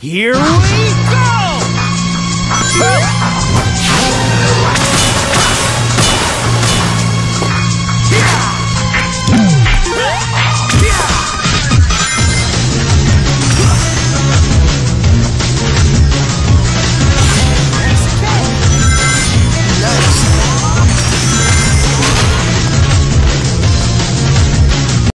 Here we go!